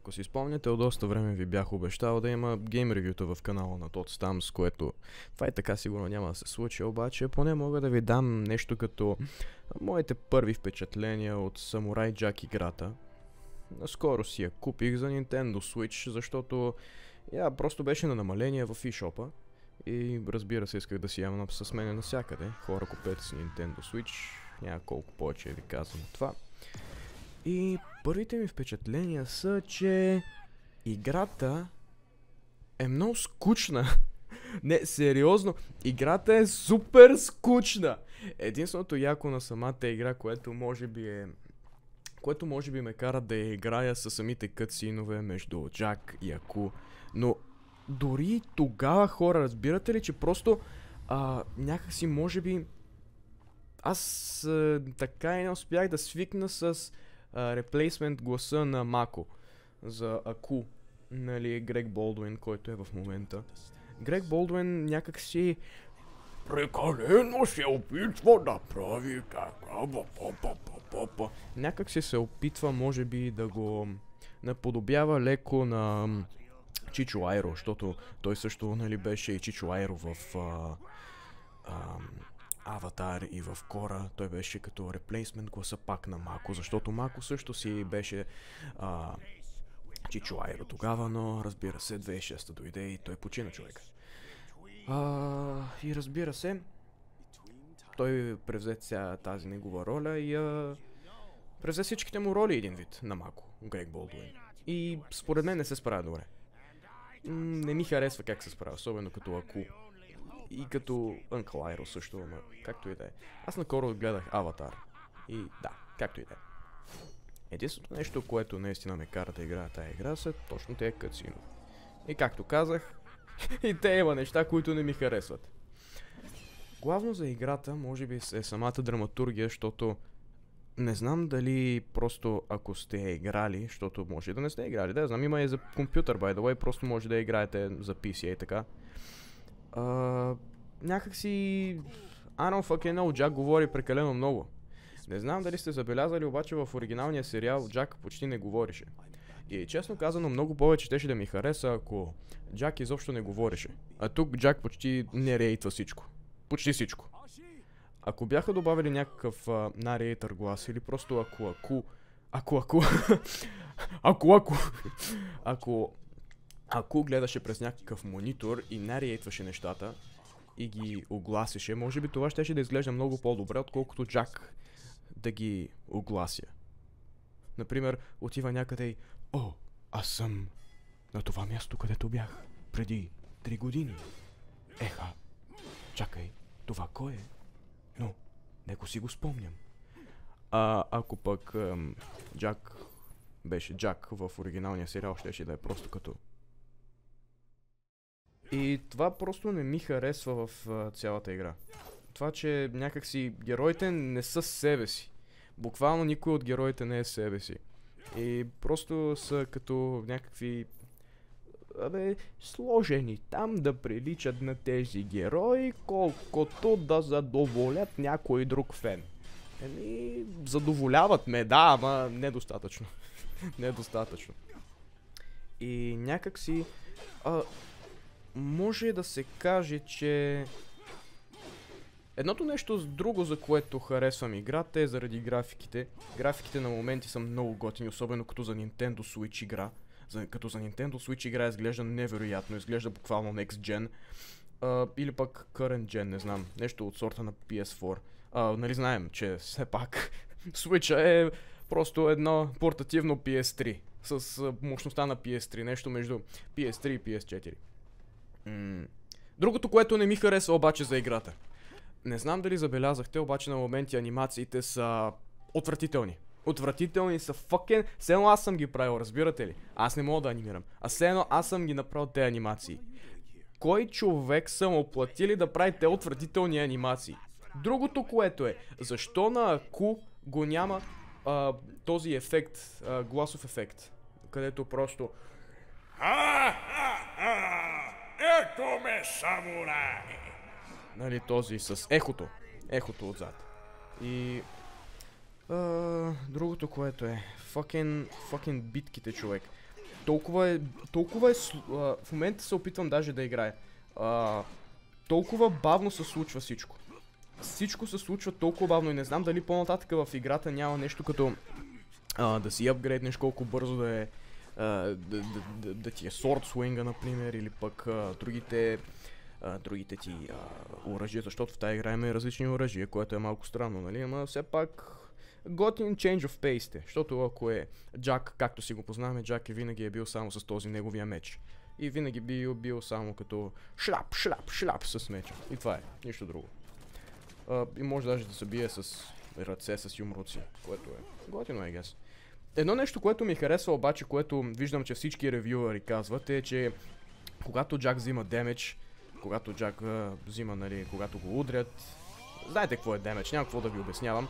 Ако си спомняте, от доста време ви бях обещал да има гейм ревюта в канала на Tots с което това и така сигурно няма да се случи, обаче поне мога да ви дам нещо като моите първи впечатления от Samurai Jack играта. Наскоро си я купих за Nintendo Switch, защото я просто беше на намаление в eShop и разбира се исках да си явно с мене навсякъде. Хора купете си Nintendo Switch, няма колко повече ви казвам това. И първите ми впечатления са, че играта е много скучна. Не, сериозно, играта е супер скучна. Единственото яко на самата игра, което може би е което може би ме кара да я играя с самите кътсинове между Джак и Аку. Но дори тогава хора, разбирате ли, че просто а, някакси може би аз а, така и не успях да свикна с реплейсмент гласа на Мако за Аку, нали, Грег Болдуин, който е в момента. Грег Болдуин някак си прекалено се опитва да прави така, ба, Някак си се опитва, може би, да го наподобява леко на Чичо Айро, защото той също, нали, беше и Чичо Айро в а, а, Аватар и в Кора. Той беше като реплейсмент гласа пак на Мако, защото Мако също си беше а, Чичо Айро тогава, но разбира се, 2006 дойде и той почина човек. А, и разбира се, той превзе ця тази негова роля и а, превзе всичките му роли един вид на Мако, Грег Болдуин. И според мен не се справя добре. не ми харесва как се справя, особено като Аку. И като Uncle Iroh също, ама както и да е. Аз накоро гледах Аватар. И да, както и да е. Единственото нещо, което наистина ме кара да играя тази игра, са точно тези кацино. И както казах, и те има неща, които не ми харесват. Главно за играта, може би е самата драматургия, защото не знам дали просто ако сте играли, защото може да не сте играли, да знам, има и за компютър, by the way, просто може да играете за PC и така. Uh, някакси... I don't fucking know, Джак говори прекалено много. Не знам дали сте забелязали, обаче в оригиналния сериал Джак почти не говореше. И честно казано, много повече щеше да ми хареса, ако Джак изобщо не говореше. А тук Джак почти не рейтва всичко. Почти всичко. Ако бяха добавили някакъв нарейтър глас или просто ако ако... Ако ако... ако ако... ако... Ако гледаше през някакъв монитор и нарейтваше нещата, и ги огласеше, може би това ще да изглежда много по-добре, отколкото Джак да ги оглася. Например, отива някъде и О, аз съм на това място, където бях преди три години. Еха, чакай, това кой е? Но, неко си го спомням. А ако пък ам, Джак беше Джак в оригиналния сериал, щеше да е просто като и това просто не ми харесва в а, цялата игра. Това, че някакси героите не са себе си. Буквално никой от героите не е себе си. И просто са като някакви абе, сложени там да приличат на тези герои, колкото да задоволят някой друг фен. Еми, задоволяват ме, да, ама недостатъчно. недостатъчно. И някакси... А, може да се каже, че Едното нещо с друго, за което харесвам играта е заради графиките. Графиките на моменти са много готини, особено като за Nintendo Switch игра. За, като за Nintendo Switch игра изглежда невероятно, изглежда буквално Next Gen. Uh, или пък Current Gen, не знам. Нещо от сорта на PS4. Uh, нали знаем, че все пак Switch е просто едно портативно PS3 с мощността на PS3, нещо между PS3 и PS4. Другото, което не ми харесва обаче за играта. Не знам дали забелязахте, обаче на моменти анимациите са отвратителни. Отвратителни са фъкен. Все едно аз съм ги правил, разбирате ли? Аз не мога да анимирам. А все едно аз съм ги направил тези анимации. Кой човек са му платили да прави те отвратителни анимации? Другото, което е, защо на Аку го няма а, този ефект, а, гласов ефект, където просто... Ме, самурай! Нали, този с ехото. Ехото отзад. И... А, другото, което е... Факен... Факен битките, човек. толкова е, толкова е, а, в момента се опитвам даже да играя. А, толкова бавно се случва всичко. Всичко се случва толкова бавно и не знам дали по-нататък в играта няма нещо като а, да си апгрейднеш колко бързо да е да, ти е Sword Swing, например, или пък а, другите а, другите ти а, оръжия, защото в тази игра има различни оръжия, което е малко странно, нали? Ама все пак готин change of pace защото ако е Джак, както си го познаваме, Джак е винаги е бил само с този неговия меч. И винаги би бил само като шляп, шляп, шляп с меча. И това е, нищо друго. А, и може даже да се бие с ръце, с юмруци, което е готино, I guess. Едно нещо, което ми харесва обаче, което виждам, че всички ревюъри казват, е, че когато Джак взима демедж, когато Джак а, взима, нали, когато го удрят, знаете какво е демедж, няма какво да ви обяснявам.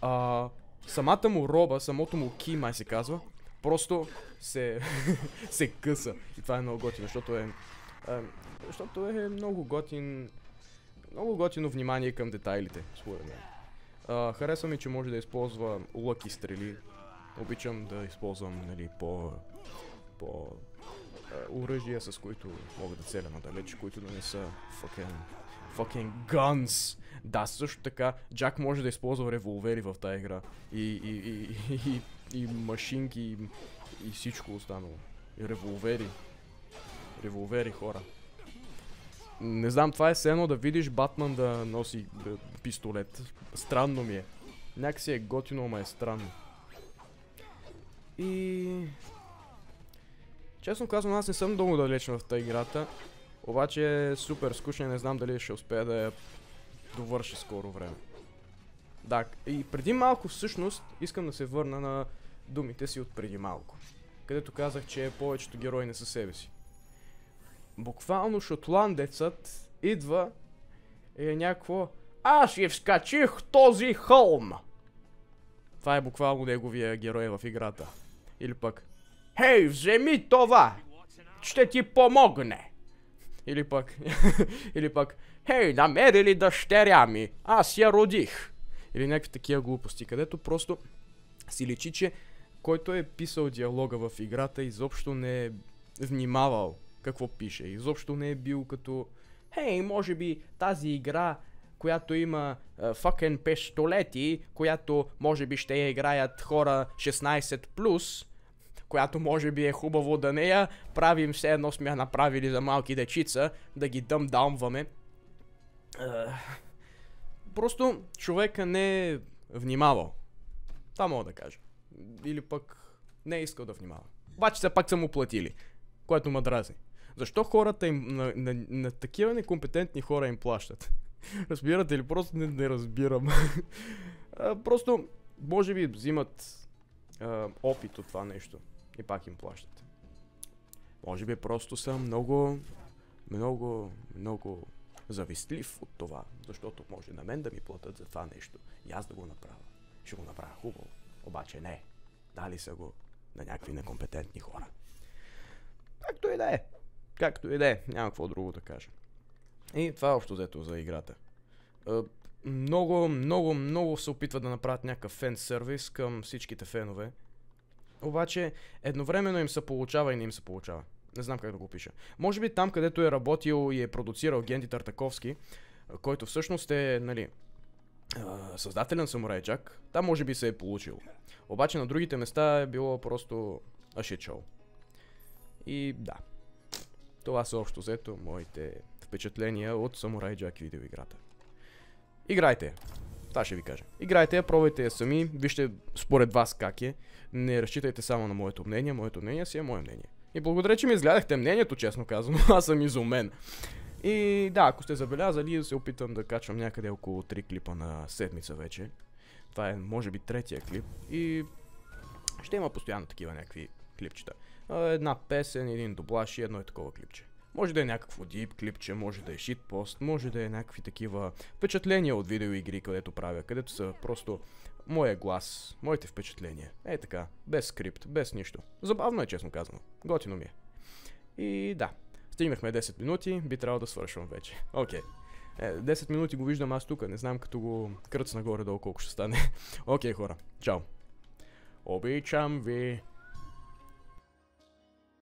А, самата му роба, самото му ки, май се казва, просто се, се къса. И това е много готино, защото е, а, защото е много готин, много готино внимание към детайлите, според мен. Харесва ми, че може да използва лъки стрели. Обичам да използвам, нали, по... по оръжия, с които мога да целя надалеч, които да не са fucking, fucking guns. Да, също така, Джак може да използва револвери в тази игра. И, и, и, и, и, машинки, и, и всичко останало. И револвери. Револвери, хора. Не знам, това е все едно да видиш Батман да носи да, пистолет. Странно ми е. Някакси е готино, ама е странно. И... Честно казвам, аз не съм много далеч в тази играта. Обаче е супер скучна и не знам дали ще успея да я довърша скоро време. Да, и преди малко всъщност искам да се върна на думите си от преди малко. Където казах, че повечето герои не са себе си. Буквално шотландецът идва и е някакво Аз я вскачих този хълм! Това е буквално неговия герой в играта. Или пък Хей, вземи това! Ще ти помогне! Или пък... Или пък... Хей, намери ли дъщеря ми? Аз я родих! Или някакви такива глупости, където просто си личи, че който е писал диалога в играта, изобщо не е внимавал какво пише. Изобщо не е бил като... Хей, може би тази игра, която има факен uh, която може би ще я играят хора 16+, която може би е хубаво да не я правим все едно сме я направили за малки дечица, да ги дъм даунваме. Просто човека не е внимавал. Това мога да кажа. Или пък не е искал да внимава. Обаче все пак са му платили, което ме дразни. Защо хората им, на, на, на, такива некомпетентни хора им плащат? Разбирате ли? Просто не, не разбирам. просто, може би взимат опит от това нещо и пак им плащат. Може би просто съм много, много, много завистлив от това, защото може на мен да ми платят за това нещо и аз да го направя. Ще го направя хубаво. Обаче не. Дали са го на някакви некомпетентни хора. Както и да е. Както и да е. Няма какво друго да кажа. И това е общо взето за играта. много, много, много се опитват да направят някакъв фен сервис към всичките фенове. Обаче едновременно им се получава и не им се получава. Не знам как да го пиша. Може би там, където е работил и е продуцирал Генди Тартаковски, който всъщност е, нали, създателен Самурай Джак, там може би се е получил. Обаче на другите места е било просто ашичал. И да. Това са общо взето моите впечатления от Самурай Джак видеоиграта. Играйте! Това ще ви кажа. Играйте я, пробвайте я сами, вижте според вас как е. Не разчитайте само на моето мнение, моето мнение си е мое мнение. И благодаря, че ми изгледахте мнението, честно казано. Аз съм изумен. И да, ако сте забелязали, се опитам да качвам някъде около 3 клипа на седмица вече. Това е, може би, третия клип. И ще има постоянно такива някакви клипчета. Една песен, един дублаж и едно е такова клипче. Може да е някакво дип клипче, може да е шитпост, може да е някакви такива впечатления от видеоигри, където правя, където са просто моя глас, моите впечатления. Е така, без скрипт, без нищо. Забавно е, честно казано. Готино ми е. И да, стигнахме 10 минути, би трябвало да свършвам вече. Окей. Okay. Е, 10 минути го виждам аз тук, не знам като го кръцна горе долу колко ще стане. Окей, okay, хора. Чао. Обичам ви.